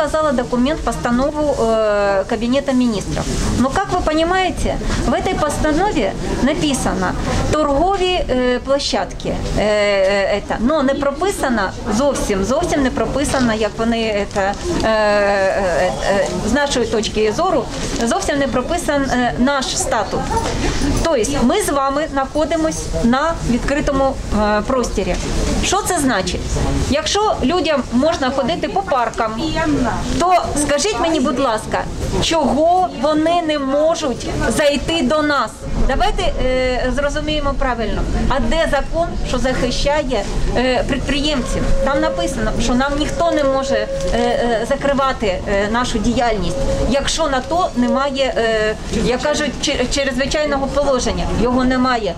показала документ, постанову э, Кабинета министров. Но, как вы понимаете, в этой постанове написано торгові э, площадки. Э, э, это. Но не прописано зовсім, зовсім не прописано, як вони це, е, е, е, з нашої точки зору, зовсім не прописан е, наш статут. Тобто ми з вами знаходимося на відкритому е, просторі. Що це значить? Якщо людям можна ходити по паркам, то скажіть мені, будь ласка, чого вони не можуть зайти до нас? Давайте е, зрозуміємо правильно. А де закон, що захищає е, підприємців? Там написано, що нам ніхто не може е, е, закривати е, нашу діяльність, якщо на то немає, е, як кажуть, чрезвичайного положення. Його немає.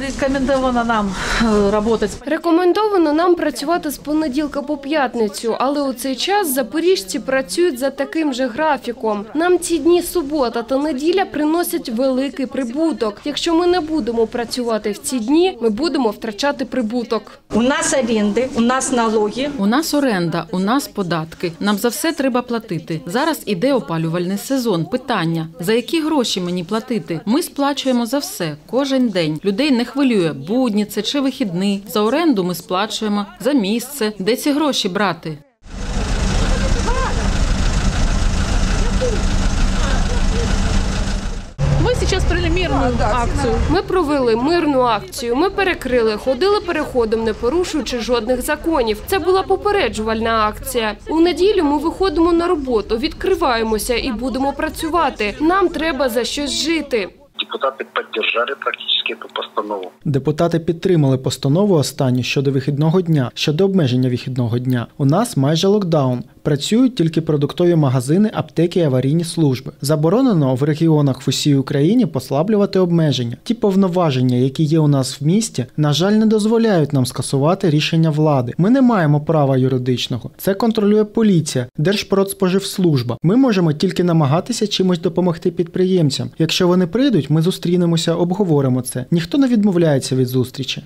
Рекомендовано нам э, работать Рекомендовано нам працювати з понеділка по п'ятницю, але у цей час запоріжці працюють за таким же графіком. Нам ці дні субота та неділя приносять великий прибуток. Якщо ми не будемо працювати в ці дні, ми будемо втрачати прибуток. У нас аренди, у нас налоги. У нас оренда, у нас податки. Нам за все треба платити. Зараз іде опалювальний сезон. Питання: за які гроші мені платити? Ми сплачуємо за все кожен день. Людей не хвилює, будні це чи вихідний. За оренду ми сплачуємо за місце. Де ці гроші брати? Мы провели мирную акцию. Ми провели мирну акцію. Ми перекрили, ходили переходом, не порушуючи жодних законів. Це була попереджувальна акція. У неділю ми виходимо на роботу, відкриваємося і будемо працювати. Нам треба за щось жити. Депутаты поддержали практически эту постанову. Депутати підтримали постанову останню щодо вихідного дня, щодо обмеження вихідного дня. У нас майже локдаун. Працюють тільки продуктові магазини, аптеки і аварійні служби. Заборонено в регіонах в усій Україні послаблювати обмеження. Ті повноваження, які є у нас в місті, на жаль, не дозволяють нам скасувати рішення влади. Ми не маємо права юридичного. Це контролює поліція, Держпродспоживслужба. Ми можемо тільки намагатися чимось допомогти підприємцям. Якщо вони прийдуть, ми зустрінемося, обговоримо це. Ніхто не відмовляється від зустрічі.